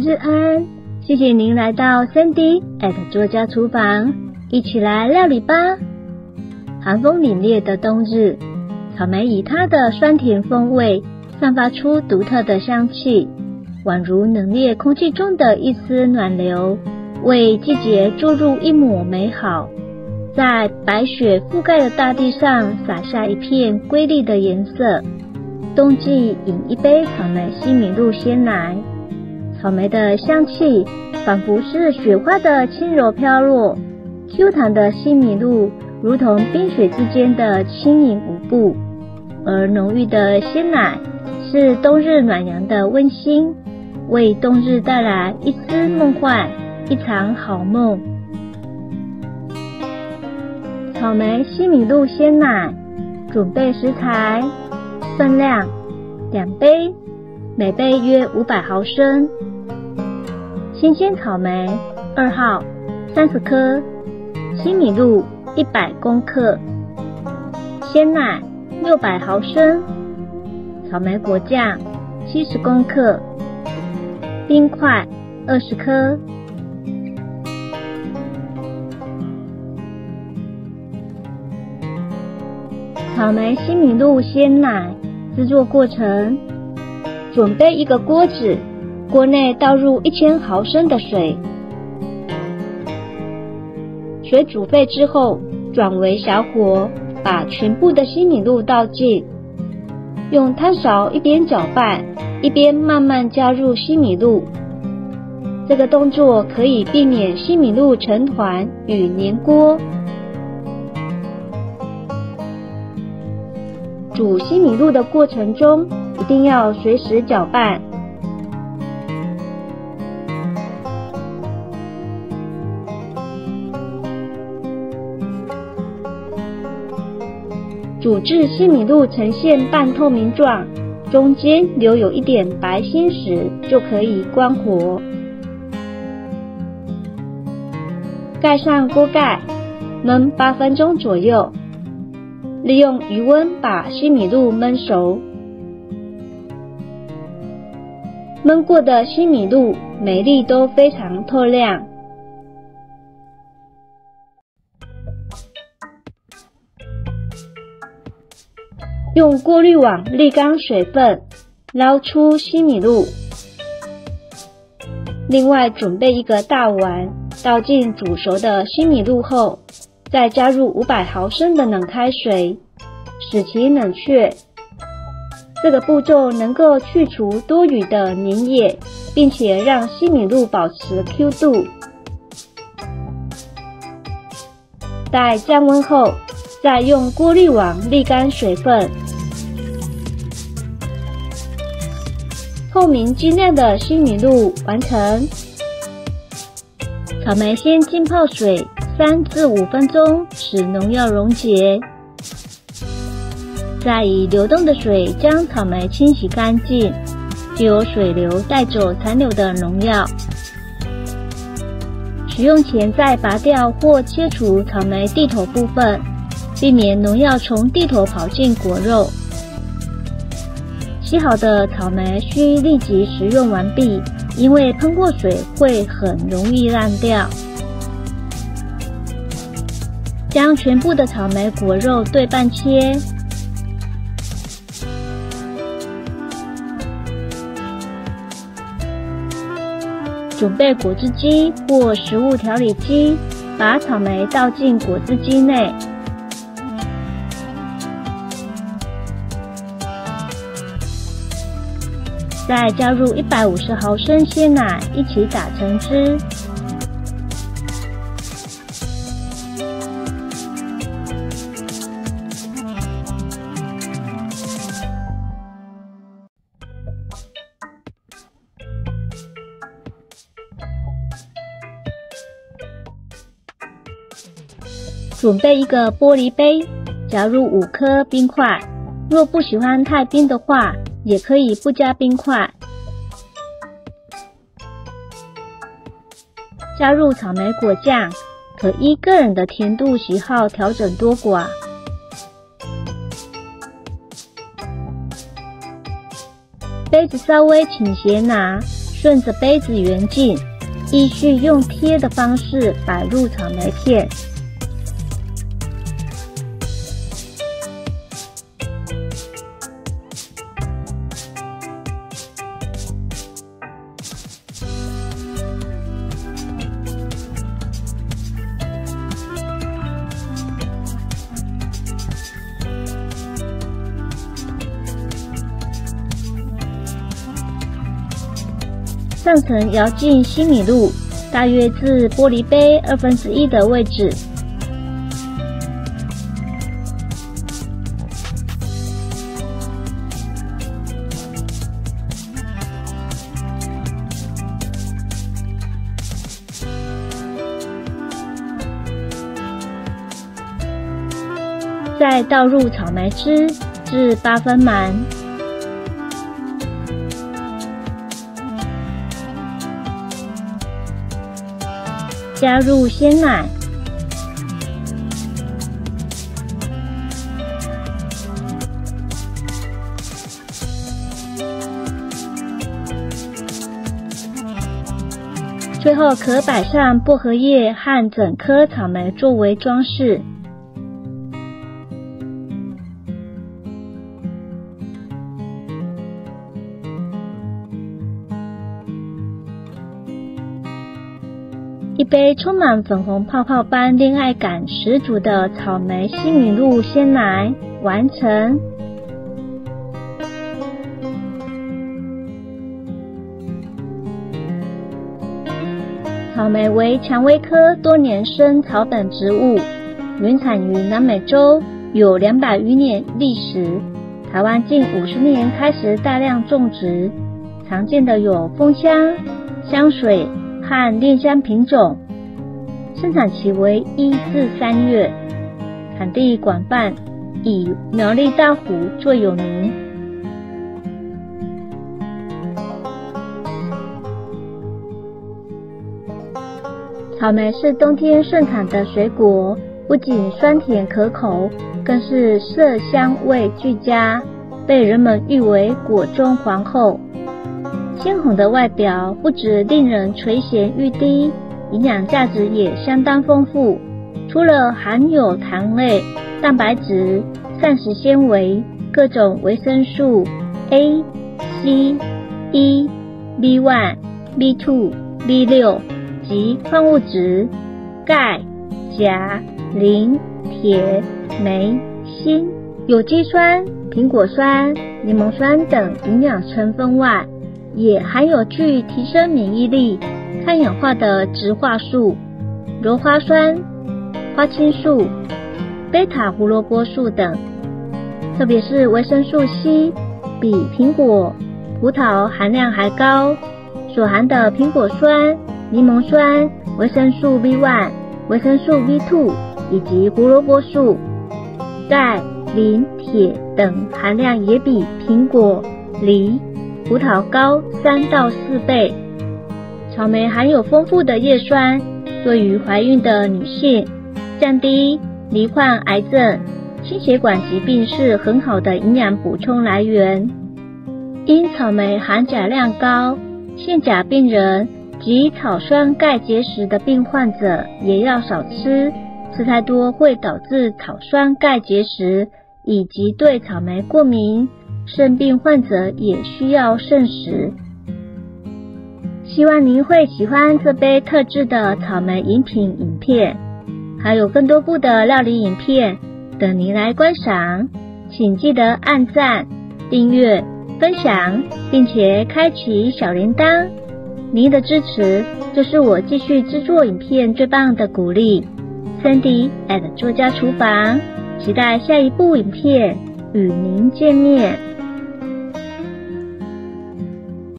日安，谢谢您来到 Sandy at 作家厨房，一起来料理吧。寒风凛冽的冬日，草莓以它的酸甜风味，散发出独特的香气，宛如冷冽空气中的一丝暖流，为季节注入一抹美好，在白雪覆盖的大地上洒下一片瑰丽的颜色。冬季饮一杯草莓西米露鲜奶。草莓的香气仿佛是雪花的轻柔飘落，Q 弹的西米露如同冰雪之间的轻盈舞步，而浓郁的鲜奶是冬日暖阳的温馨，为冬日带来一丝梦幻，一场好梦。草莓西米露鲜奶准备食材分量两杯。每杯约五百毫升，新鲜草莓二号三十颗，西米露一百公克，鲜奶六百毫升，草莓果酱七十公克，冰块二十颗。草莓西米露鲜奶制作过程。准备一个锅子，锅内倒入一千毫升的水，水煮沸之后转为小火，把全部的西米露倒进，用汤勺一边搅拌一边慢慢加入西米露。这个动作可以避免西米露成团与粘锅。煮西米露的过程中。定要随时搅拌。煮至西米露呈现半透明状，中间留有一点白心时，就可以关火。盖上锅盖，焖八分钟左右。利用余温把西米露焖熟。焖过的西米露，每粒都非常透亮。用过滤网沥干水分，捞出西米露。另外准备一个大碗，倒进煮熟的西米露后，再加入五百毫升的冷开水，使其冷却。这个步骤能够去除多余的粘液，并且让西米露保持 Q 度。待降温后，再用过滤网沥干水分。透明晶亮的西米露完成。草莓先浸泡水三至五分钟，使农药溶解。再以流动的水将草莓清洗干净，就有水流带走残留的农药。使用前再拔掉或切除草莓蒂头部分，避免农药从蒂头跑进果肉。洗好的草莓需立即食用完毕，因为喷过水会很容易烂掉。将全部的草莓果肉对半切。准备果汁机或食物调理机，把草莓倒进果汁机内，再加入一百五十毫升鲜奶，一起打成汁。准备一个玻璃杯，加入五颗冰块。若不喜欢太冰的话，也可以不加冰块。加入草莓果酱，可依个人的甜度喜好调整多寡。杯子稍微倾斜拿，顺着杯子圆径，依序用贴的方式摆入草莓片。上层摇进西米露，大约至玻璃杯二分之一的位置。再倒入草莓汁至八分满。加入鲜奶，最后可摆上薄荷叶和整颗草莓作为装饰。一杯充满粉红泡泡般恋爱感十足的草莓西米露鲜奶完成。草莓为蔷薇科多年生草本植物，原产于南美洲，有两百余年历史。台湾近五十年开始大量种植，常见的有枫香、香水。和恋香品种，生产期为一至三月，产地广泛，以苗栗大湖最有名。草莓是冬天盛产的水果，不仅酸甜可口，更是色香味俱佳，被人们誉为果中皇后。鲜红的外表不止令人垂涎欲滴，营养价值也相当丰富。除了含有糖类、蛋白质、膳食纤维、各种维生素 A、C、E、B1、B2、B6 及矿物质钙、钾、磷、铁、镁、锌、有机酸、苹果酸、柠檬酸等营养成分外，也含有具提升免疫力、抗氧化的植化素、鞣花酸、花青素、贝塔胡萝卜素等，特别是维生素 C，比苹果、葡萄含量还高。所含的苹果酸、柠檬酸、维生素 B1、维生素 B2 以及胡萝卜素、钙、磷、铁等含量也比苹果、梨。葡萄高三到四倍，草莓含有丰富的叶酸，对于怀孕的女性降低罹患癌症、心血管疾病是很好的营养补充来源。因草莓含钾量高，腺钾病人及草酸钙结石的病患者也要少吃，吃太多会导致草酸钙结石以及对草莓过敏。肾病患者也需要慎食。希望您会喜欢这杯特制的草莓饮品影片，还有更多部的料理影片等您来观赏。请记得按赞、订阅、分享，并且开启小铃铛。您的支持就是我继续制作影片最棒的鼓励。Sandy at 作家厨房，期待下一部影片与您见面。